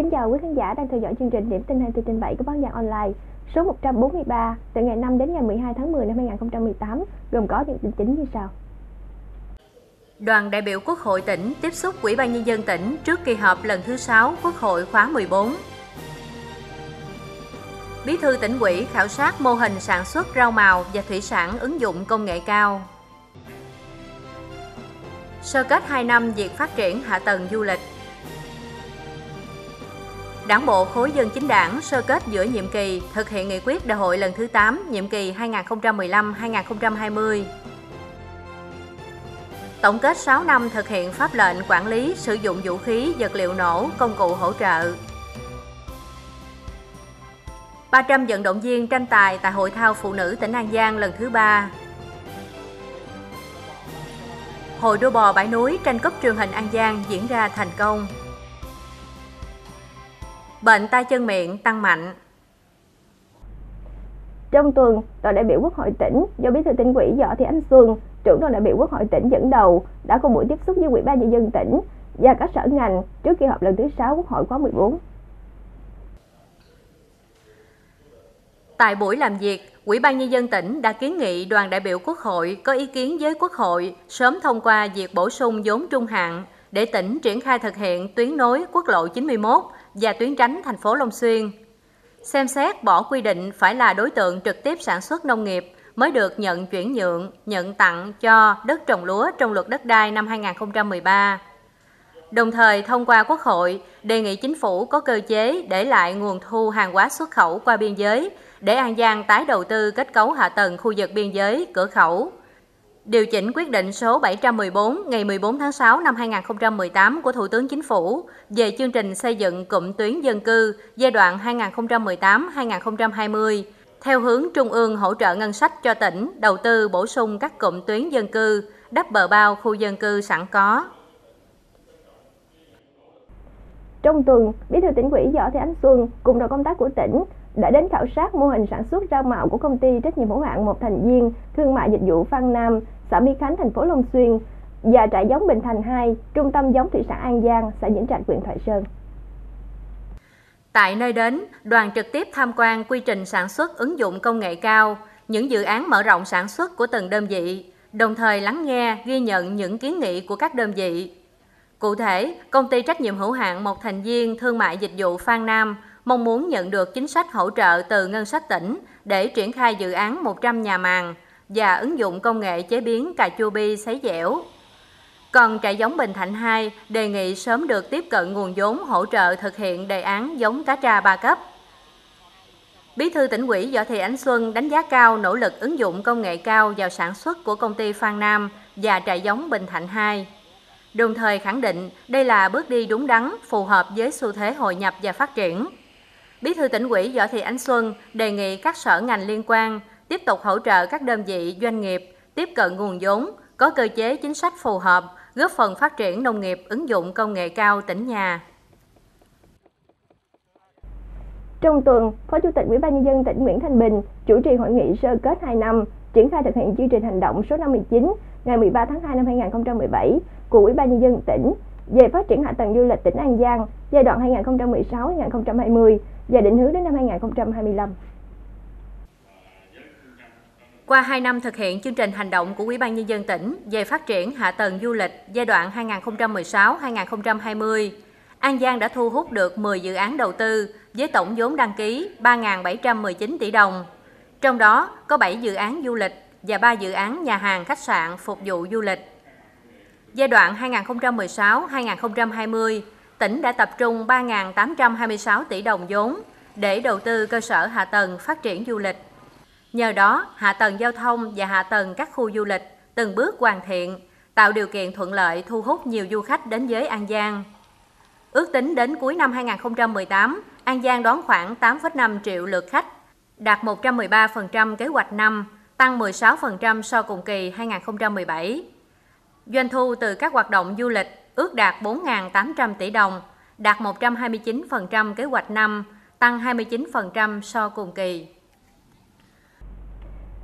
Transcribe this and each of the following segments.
Kính chào quý khán giả đang theo dõi chương trình Điểm tin 24 trên 7 của báo nhà Online số 143 từ ngày 5 đến ngày 12 tháng 10 năm 2018 gồm có những tin chính như sau. Đoàn đại biểu Quốc hội tỉnh tiếp xúc Ủy ban Nhân dân tỉnh trước kỳ họp lần thứ 6 Quốc hội khóa 14. Bí thư tỉnh ủy khảo sát mô hình sản xuất rau màu và thủy sản ứng dụng công nghệ cao. Sơ kết 2 năm việc phát triển hạ tầng du lịch. Đảng bộ khối dân chính đảng sơ kết giữa nhiệm kỳ thực hiện nghị quyết đại hội lần thứ 8 nhiệm kỳ 2015-2020. Tổng kết 6 năm thực hiện pháp lệnh quản lý sử dụng vũ khí, vật liệu nổ, công cụ hỗ trợ. 300 vận động viên tranh tài tại Hội thao Phụ nữ tỉnh An Giang lần thứ 3. Hội đua bò bãi núi tranh cúp truyền hình An Giang diễn ra thành công. Bệnh tay chân miệng tăng mạnh. Trong tuần, đoàn đại biểu Quốc hội tỉnh do Bí thư tỉnh ủy Võ Thị Ánh Xuân, trưởng đoàn đại biểu Quốc hội tỉnh dẫn đầu đã có buổi tiếp xúc với Ủy ban nhân dân tỉnh và các sở ngành trước kỳ họp lần thứ 6 Quốc hội khóa 14. Tại buổi làm việc, Ủy ban Nhân dân tỉnh đã kiến nghị đoàn đại biểu Quốc hội có ý kiến với Quốc hội sớm thông qua việc bổ sung vốn trung hạn để tỉnh triển khai thực hiện tuyến nối quốc lộ 91 và tuyến tránh thành phố Long Xuyên. Xem xét bỏ quy định phải là đối tượng trực tiếp sản xuất nông nghiệp mới được nhận chuyển nhượng, nhận tặng cho đất trồng lúa trong luật đất đai năm 2013. Đồng thời thông qua Quốc hội đề nghị chính phủ có cơ chế để lại nguồn thu hàng hóa xuất khẩu qua biên giới để An Giang tái đầu tư kết cấu hạ tầng khu vực biên giới, cửa khẩu. Điều chỉnh quyết định số 714 ngày 14 tháng 6 năm 2018 của Thủ tướng Chính phủ về chương trình xây dựng cụm tuyến dân cư giai đoạn 2018-2020 theo hướng trung ương hỗ trợ ngân sách cho tỉnh đầu tư bổ sung các cụm tuyến dân cư, đắp bờ bao khu dân cư sẵn có. Trong tuần, Bí thư tỉnh ủy Võ Thị Ánh Xuân cùng đoàn công tác của tỉnh đã đến khảo sát mô hình sản xuất rau màu của công ty trách nhiệm hữu hạn một thành viên thương mại dịch vụ Phan Nam, xã Mỹ Khánh, thành phố Long Xuyên và trại giống Bình Thành 2, trung tâm giống thủy sản An Giang, xã Vĩnh Trạch, huyện Thoại Sơn. Tại nơi đến, đoàn trực tiếp tham quan quy trình sản xuất ứng dụng công nghệ cao, những dự án mở rộng sản xuất của từng đơn vị, đồng thời lắng nghe, ghi nhận những kiến nghị của các đơn vị. Cụ thể, công ty trách nhiệm hữu hạn một thành viên thương mại dịch vụ Phan Nam mong muốn nhận được chính sách hỗ trợ từ ngân sách tỉnh để triển khai dự án 100 nhà màng và ứng dụng công nghệ chế biến cà chua bi sấy dẻo. Còn trại giống Bình Thạnh 2 đề nghị sớm được tiếp cận nguồn vốn hỗ trợ thực hiện đề án giống cá tra ba cấp. Bí thư tỉnh ủy Võ Thị Ánh Xuân đánh giá cao nỗ lực ứng dụng công nghệ cao vào sản xuất của công ty Phan Nam và trại giống Bình Thạnh 2. Đồng thời khẳng định đây là bước đi đúng đắn, phù hợp với xu thế hội nhập và phát triển. Bí thư tỉnh ủy Võ Thị Ánh Xuân đề nghị các sở ngành liên quan tiếp tục hỗ trợ các đơn vị doanh nghiệp tiếp cận nguồn vốn, có cơ chế chính sách phù hợp, góp phần phát triển nông nghiệp ứng dụng công nghệ cao tỉnh nhà. Trong tuần, Phó Chủ tịch Ủy ban nhân dân tỉnh Nguyễn Thanh Bình chủ trì hội nghị sơ kết 2 năm triển khai thực hiện chương trình hành động số 59 ngày 13 tháng 2 năm 2017 của Ủy ban nhân dân tỉnh về phát triển hạ tầng du lịch tỉnh An Giang giai đoạn 2016-2020 và định hướng đến năm 2025. Qua 2 năm thực hiện chương trình hành động của Ủy ban nhân dân tỉnh về phát triển hạ tầng du lịch giai đoạn 2016-2020, An Giang đã thu hút được 10 dự án đầu tư với tổng vốn đăng ký 3.719 tỷ đồng. Trong đó có 7 dự án du lịch và 3 dự án nhà hàng khách sạn phục vụ du lịch. Giai đoạn 2016-2020, tỉnh đã tập trung 3.826 tỷ đồng vốn để đầu tư cơ sở hạ tầng phát triển du lịch. Nhờ đó, hạ tầng giao thông và hạ tầng các khu du lịch từng bước hoàn thiện, tạo điều kiện thuận lợi thu hút nhiều du khách đến với An Giang. Ước tính đến cuối năm 2018, An Giang đón khoảng 8,5 triệu lượt khách, đạt 113% kế hoạch năm, tăng 16% so cùng kỳ 2017. Doanh thu từ các hoạt động du lịch ước đạt 4.800 tỷ đồng, đạt 129% kế hoạch năm, tăng 29% so cùng kỳ.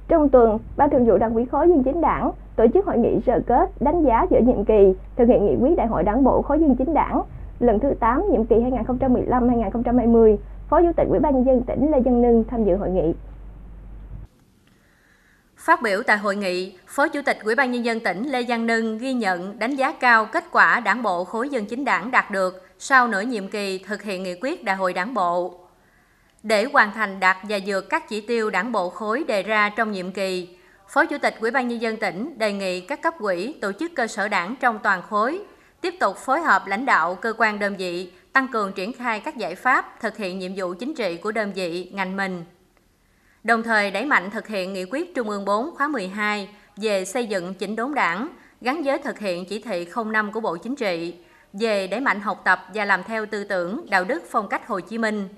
Trong tuần, Ban Thường vụ Đảng ủy khối dân chính đảng tổ chức hội nghị sơ kết đánh giá giữa nhiệm kỳ thực hiện nghị quyết đại hội đảng bộ khối dân chính đảng lần thứ 8 nhiệm kỳ 2015-2020, Phó Chủ tịch Ủy ban nhân dân tỉnh Lê Văn Nưng tham dự hội nghị. Phát biểu tại hội nghị, Phó Chủ tịch Ủy ban nhân dân tỉnh Lê Văn Nưng ghi nhận đánh giá cao kết quả Đảng bộ khối dân chính đảng đạt được sau nửa nhiệm kỳ thực hiện nghị quyết Đại hội Đảng bộ. Để hoàn thành đạt và vượt các chỉ tiêu Đảng bộ khối đề ra trong nhiệm kỳ, Phó Chủ tịch Ủy ban nhân dân tỉnh đề nghị các cấp ủy, tổ chức cơ sở đảng trong toàn khối tiếp tục phối hợp lãnh đạo cơ quan đơn vị tăng cường triển khai các giải pháp thực hiện nhiệm vụ chính trị của đơn vị, ngành mình. Đồng thời đẩy mạnh thực hiện nghị quyết Trung ương 4 khóa 12 về xây dựng chỉnh đốn đảng gắn với thực hiện chỉ thị 05 của Bộ Chính trị về đẩy mạnh học tập và làm theo tư tưởng, đạo đức phong cách Hồ Chí Minh.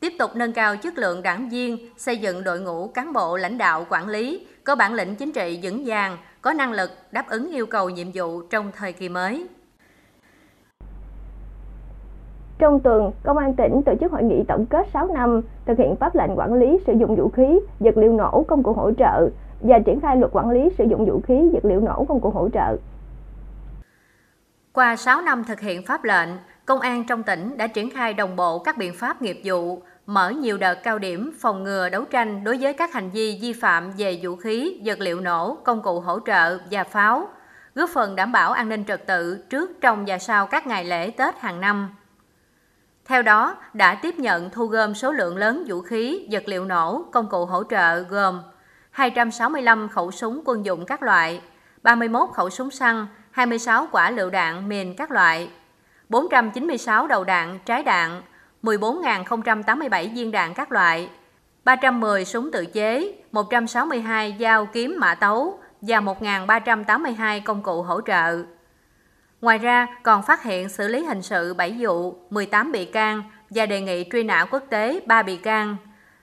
Tiếp tục nâng cao chất lượng đảng viên, xây dựng đội ngũ cán bộ lãnh đạo quản lý có bản lĩnh chính trị vững vàng, có năng lực đáp ứng yêu cầu nhiệm vụ trong thời kỳ mới. Trong tuần, Công an tỉnh tổ chức hội nghị tổng kết 6 năm thực hiện pháp lệnh quản lý sử dụng vũ khí, vật liệu nổ, công cụ hỗ trợ và triển khai luật quản lý sử dụng vũ khí, vật liệu nổ, công cụ hỗ trợ. Qua 6 năm thực hiện pháp lệnh, Công an trong tỉnh đã triển khai đồng bộ các biện pháp nghiệp vụ, mở nhiều đợt cao điểm phòng ngừa đấu tranh đối với các hành vi vi phạm về vũ khí, vật liệu nổ, công cụ hỗ trợ và pháo, góp phần đảm bảo an ninh trật tự trước, trong và sau các ngày lễ Tết hàng năm. Theo đó, đã tiếp nhận thu gom số lượng lớn vũ khí, vật liệu nổ, công cụ hỗ trợ gồm 265 khẩu súng quân dụng các loại, 31 khẩu súng săn, 26 quả lựu đạn mìn các loại, 496 đầu đạn trái đạn, 14.087 viên đạn các loại, 310 súng tự chế, 162 dao kiếm mã tấu và 1.382 công cụ hỗ trợ. Ngoài ra, còn phát hiện xử lý hình sự 7 vụ, 18 bị can và đề nghị truy nã quốc tế 3 bị can,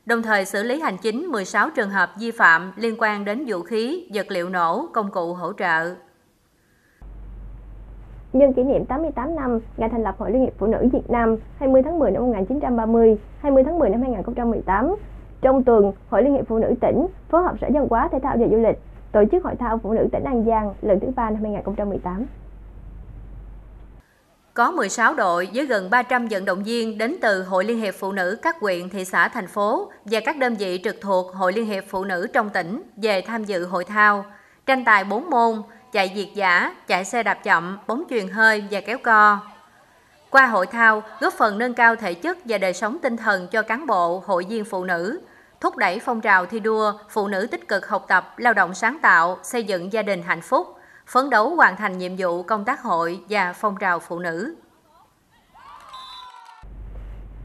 đồng thời xử lý hành chính 16 trường hợp vi phạm liên quan đến vũ khí, vật liệu nổ, công cụ hỗ trợ. Nhân kỷ niệm 88 năm ngày thành lập Hội Liên hiệp Phụ nữ Việt Nam 20 tháng 10 năm 1930, 20 tháng 10 năm 2018, trong tuần, Hội Liên hiệp Phụ nữ tỉnh phối hợp Sở Văn hóa Thể thao và Du lịch tổ chức Hội thao Phụ nữ tỉnh An Giang lần thứ ba năm 2018. Có 16 đội với gần 300 vận động viên đến từ Hội Liên hiệp Phụ nữ các huyện, thị xã, thành phố và các đơn vị trực thuộc Hội Liên hiệp Phụ nữ trong tỉnh về tham dự hội thao, tranh tài 4 môn, chạy việt giả, chạy xe đạp chậm, bóng chuyền hơi và kéo co. Qua hội thao, góp phần nâng cao thể chất và đời sống tinh thần cho cán bộ, hội viên phụ nữ, thúc đẩy phong trào thi đua, phụ nữ tích cực học tập, lao động sáng tạo, xây dựng gia đình hạnh phúc, phấn đấu hoàn thành nhiệm vụ công tác hội và phong trào phụ nữ.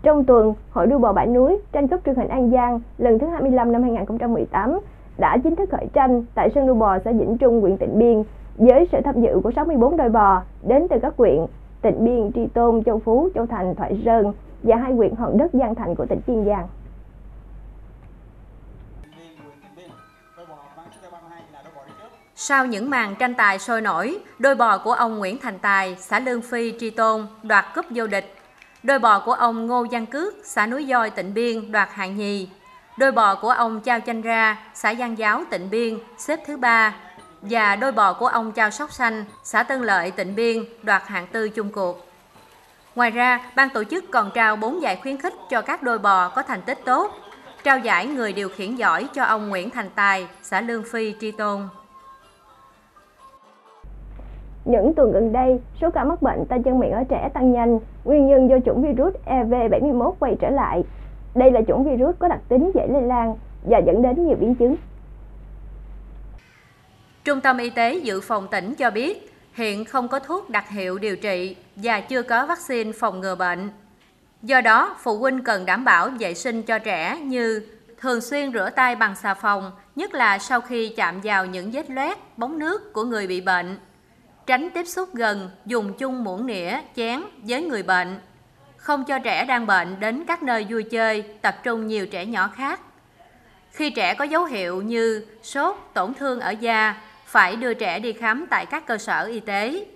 Trong tuần, Hội đua bò bãi núi tranh cúp truyền hình An Giang lần thứ 25 năm 2018 đã chính thức khởi tranh tại sân đua bò xã Vĩnh Trung, huyện Tịnh Biên với sự tham dự của 64 đôi bò đến từ các huyện Tịnh Biên, Tri Tôn, Châu Phú, Châu Thành, Thoại Sơn và hai huyện Hòn Đất, Giang Thành của tỉnh Kiên Giang. Sau những màn tranh tài sôi nổi, đôi bò của ông Nguyễn Thành Tài, xã Lương Phi, Tri Tôn đoạt cúp vô địch. Đôi bò của ông Ngô Văn Cước, xã Núi Doi, Tịnh Biên đoạt hạng nhì. Đôi bò của ông Chao Chanh Ra, xã Giang Giáo, Tịnh Biên xếp thứ ba. Và đôi bò của ông Chao Sóc Xanh, xã Tân Lợi, Tịnh Biên đoạt hạng tư chung cuộc. Ngoài ra, ban tổ chức còn trao 4 giải khuyến khích cho các đôi bò có thành tích tốt. Trao giải người điều khiển giỏi cho ông Nguyễn Thành Tài, xã Lương Phi, Tri Tôn. Những tuần gần đây, số ca mắc bệnh tay chân miệng ở trẻ tăng nhanh, nguyên nhân do chủng virus EV71 quay trở lại. Đây là chủng virus có đặc tính dễ lây lan và dẫn đến nhiều biến chứng. Trung tâm Y tế Dự phòng tỉnh cho biết, hiện không có thuốc đặc hiệu điều trị và chưa có vaccine phòng ngừa bệnh. Do đó, phụ huynh cần đảm bảo vệ sinh cho trẻ như thường xuyên rửa tay bằng xà phòng, nhất là sau khi chạm vào những vết loét, bóng nước của người bị bệnh tránh tiếp xúc gần, dùng chung muỗng nĩa, chén với người bệnh. Không cho trẻ đang bệnh đến các nơi vui chơi, tập trung nhiều trẻ nhỏ khác. Khi trẻ có dấu hiệu như sốt, tổn thương ở da, phải đưa trẻ đi khám tại các cơ sở y tế.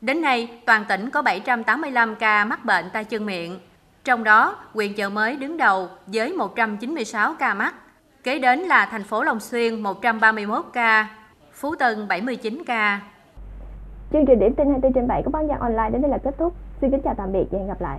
Đến nay, toàn tỉnh có 785 ca mắc bệnh tay chân miệng. Trong đó, huyện chợ mới đứng đầu với 196 ca mắc. Kế đến là thành phố Long Xuyên 131 ca, Phú Tân 79 ca, Chương trình điểm tin 24 trên 7 của báo Nhân Online đến đây là kết thúc. Xin kính chào tạm biệt và hẹn gặp lại.